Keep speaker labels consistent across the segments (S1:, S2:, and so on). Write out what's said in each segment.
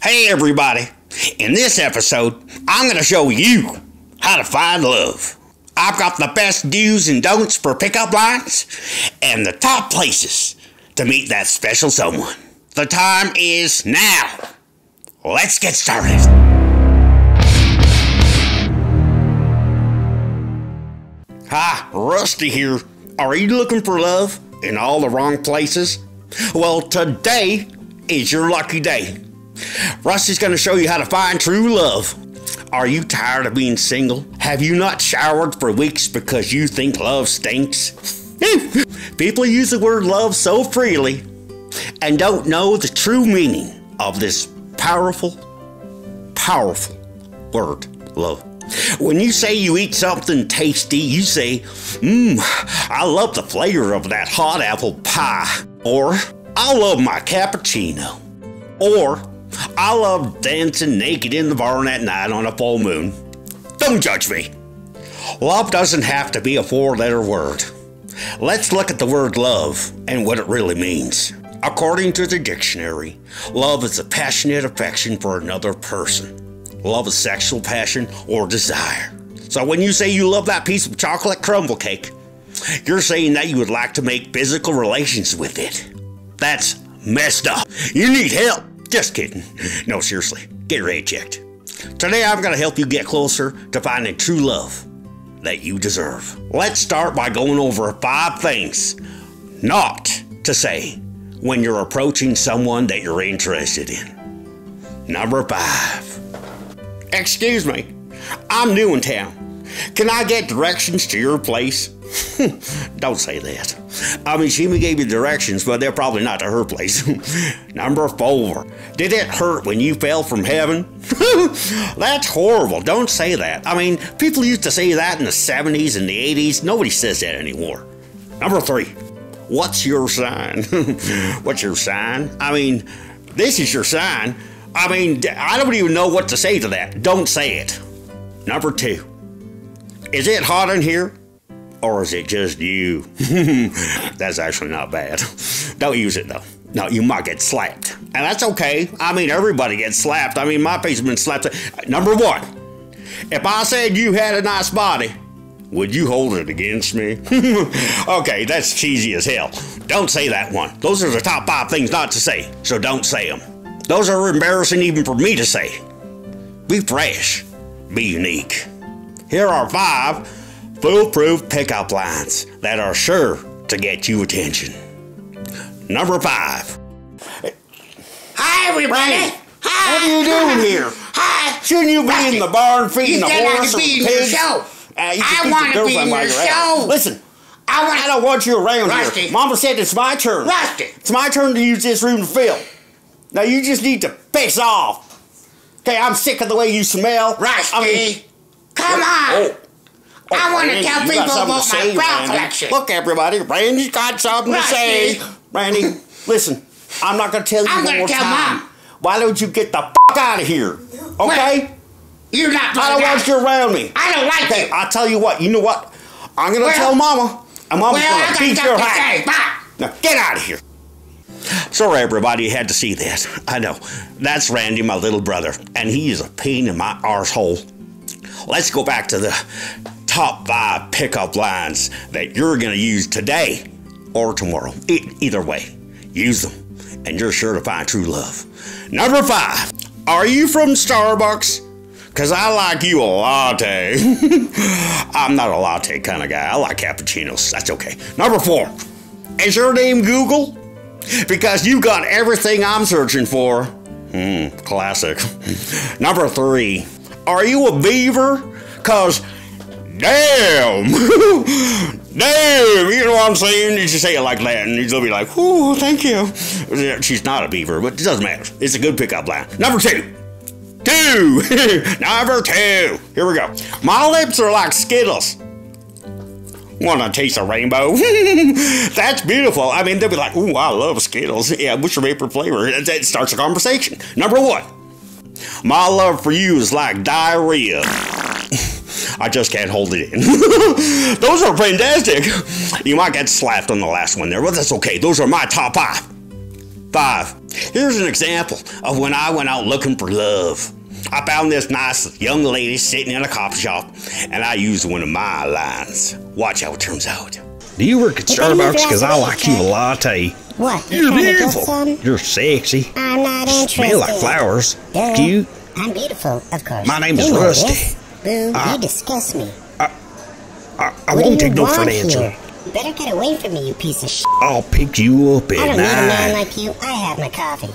S1: Hey, everybody. In this episode, I'm going to show you how to find love. I've got the best do's and don'ts for pickup lines and the top places to meet that special someone. The time is now. Let's get started. Hi, Rusty here. Are you looking for love in all the wrong places? Well, today is your lucky day. Rusty's going to show you how to find true love. Are you tired of being single? Have you not showered for weeks because you think love stinks? People use the word love so freely and don't know the true meaning of this powerful, powerful word, love. When you say you eat something tasty, you say, Mmm, I love the flavor of that hot apple pie. Or, I love my cappuccino. Or, I love dancing naked in the barn at night on a full moon. Don't judge me. Love doesn't have to be a four letter word. Let's look at the word love and what it really means. According to the dictionary, love is a passionate affection for another person. Love is sexual passion or desire. So when you say you love that piece of chocolate crumble cake, you're saying that you would like to make physical relations with it. That's messed up. You need help. Just kidding. No, seriously, get your head checked. Today I'm going to help you get closer to finding true love that you deserve. Let's start by going over five things not to say when you're approaching someone that you're interested in. Number five. Excuse me, I'm new in town. Can I get directions to your place? Don't say that. I mean, she gave you directions, but they're probably not to her place. Number four. Did it hurt when you fell from heaven? That's horrible. Don't say that. I mean, people used to say that in the 70s and the 80s. Nobody says that anymore. Number three. What's your sign? What's your sign? I mean, this is your sign. I mean, I don't even know what to say to that. Don't say it. Number two. Is it hot in here? Or is it just you? that's actually not bad. Don't use it though. No, you might get slapped. And that's okay. I mean, everybody gets slapped. I mean, my face has been slapped. Number one, if I said you had a nice body, would you hold it against me? okay, that's cheesy as hell. Don't say that one. Those are the top five things not to say, so don't say them. Those are embarrassing even for me to say. Be fresh, be unique. Here are five foolproof pickup lines that are sure to get you attention. Number five.
S2: Hi, everybody. Hi.
S1: What are you doing here?
S2: Hi.
S1: Shouldn't you be
S2: Rusty,
S1: in the barn feeding
S2: you
S1: the
S2: said I
S1: horse
S2: could
S1: or
S2: be
S1: the
S2: in your
S1: pigs?
S2: show.
S1: Uh, you
S2: I wanna be in your
S1: you're at it.
S2: show.
S1: Listen,
S2: I
S1: I
S2: want
S1: don't want you around
S2: Rusty.
S1: here. Mama said it's my turn.
S2: Rusty.
S1: It's my turn to use this room to fill. Now you just need to piss off. Okay, I'm sick of the way you smell.
S2: Rusty.
S1: I mean,
S2: Come on.
S1: oh.
S2: I wanna tell people
S1: something to
S2: about my
S1: say,
S2: brown
S1: Randy.
S2: collection.
S1: Look, everybody, Randy's got something
S2: Rusty.
S1: to say. Randy, listen, I'm not going to tell you
S2: I'm
S1: one
S2: gonna
S1: more
S2: tell
S1: time.
S2: Mom.
S1: Why don't you get the f- out of here? Okay?
S2: You're not
S1: I don't want you around me.
S2: I don't like
S1: Okay,
S2: you.
S1: I'll tell you what. You know what? I'm going to
S2: Well-
S1: tell Mama, and Mama's
S2: Well,
S1: gonna beat
S2: stuff
S1: your
S2: to
S1: hat. Now, get out of here. Sorry, everybody, you had to see that. I know. That's Randy, my little brother, and he is a pain in my arsehole. Let's go back to the top five pickup lines that you're going to use today or tomorrow. E- either way, use them, and you're sure to find true love. Number five, are you from Starbucks? Because I like you a latte. I'm not a latte kind of guy. I like cappuccinos. That's okay. Number four, is your name Google? Because you've got everything I'm searching for. Hmm, classic. Number three, are you a beaver? Cause damn, damn, you know what I'm saying? You just say it like that, and you'll be like, "Ooh, thank you." She's not a beaver, but it doesn't matter. It's a good pickup line. Number two. Two. Number two. Here we go. My lips are like Skittles. Want to taste a rainbow? That's beautiful. I mean, they'll be like, ooh, I love Skittles. Yeah, what's your favorite flavor? It starts a conversation. Number one, my love for you is like diarrhea. I just can't hold it in. Those are fantastic. You might get slapped on the last one there, but that's okay. Those are my top five. Five. Here's an example of when I went out looking for love. I found this nice young lady sitting in a coffee shop, and I used one of my lines. Watch how it turns out.
S3: Do you work at
S4: You better move
S3: Starbucks? Because I like you a latte. Eh?
S4: What?
S3: You're
S4: trying to get
S3: beautiful.
S4: some?
S3: You're sexy.
S4: I'm not interested.
S3: Smell like flowers.
S4: Duh.
S3: Cute.
S4: I'm beautiful, of course.
S3: My name is
S4: You know
S3: Rusty.
S4: this. Boo,
S3: Ah.
S4: you disgust me.
S3: I, I won't take no for an answer.
S4: here? You better get away from me, you piece of shit.
S3: I'll pick you up
S4: I
S3: at
S4: don't need a man like you. I have my coffee.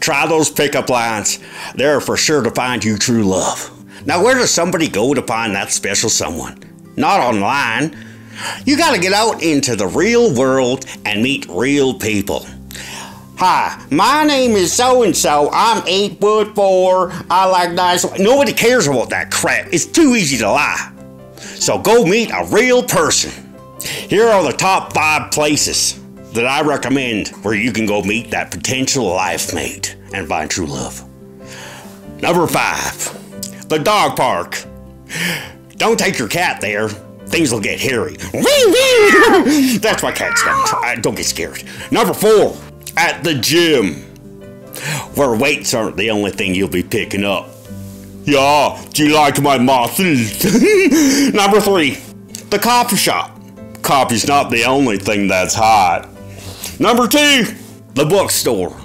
S1: Try those pickup lines. They're for sure to find you true love. Now, where does somebody go to find that special someone? Not online. You gotta get out into the real world and meet real people. Hi, my name is so and so. I'm eight foot four. I like nice. Nobody cares about that crap. It's too easy to lie. So go meet a real person. Here are the top five places that I recommend where you can go meet that potential life mate and find true love. Number five, the dog park. Don't take your cat there. Things will get hairy. That's my cat's. Uh, Don't get scared. Number four, at the gym, where weights aren't the only thing you'll be picking up. Yeah, do you like my muscles? Number three, the coffee shop. Coffee's not the only thing that's hot. Number two, the bookstore.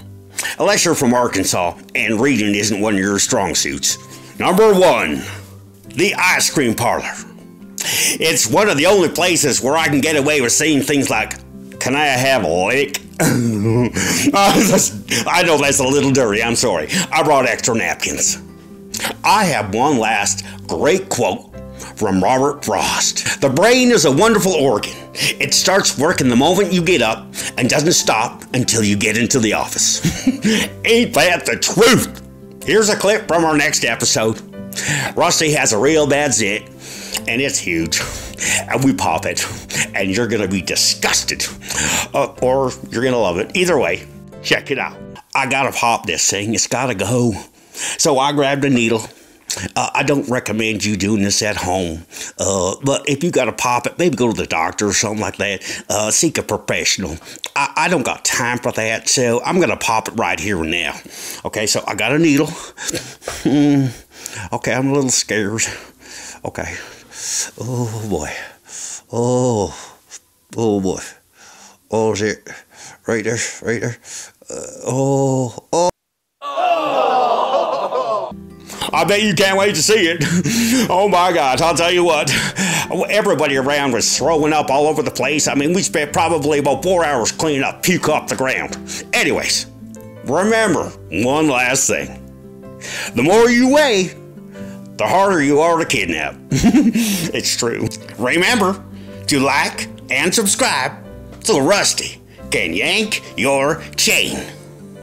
S1: Unless you're from Arkansas and reading isn't one of your strong suits. Number one, the ice cream parlor. It's one of the only places where I can get away with saying things like, Can I have a lick? Oh, I know that's a little dirty, I'm sorry. I brought extra napkins. I have one last great quote from Robert Frost. The brain is a wonderful organ. It starts working the moment you get up and doesn't stop until you get into the office. Ain't that the truth? Here's a clip from our next episode. Rusty has a real bad zit, and it's huge. And we pop it, and you're gonna be disgusted. Uh, or you're gonna love it. Either way, check it out. I gotta pop this thing, it's gotta go. So I grabbed a needle. Uh, I don't recommend you doing this at home, uh, but if you got to pop it, maybe go to the doctor or something like that. Uh, seek a professional. I, I don't got time for that, so I'm gonna pop it right here and now. Okay, so I got a needle. Hmm. okay, I'm a little scared. Okay. Oh boy. Oh. Oh boy. Oh, is it right there? Right there. Uh, oh. Oh. I bet you can't wait to see it. oh my God, I'll tell you what. Everybody around was throwing up all over the place. I mean, we spent probably about four hours cleaning up puke off the ground. Anyways, remember one last thing. The more you weigh, the harder you are to kidnap. it's true. Remember to like and subscribe so Rusty can yank your chain.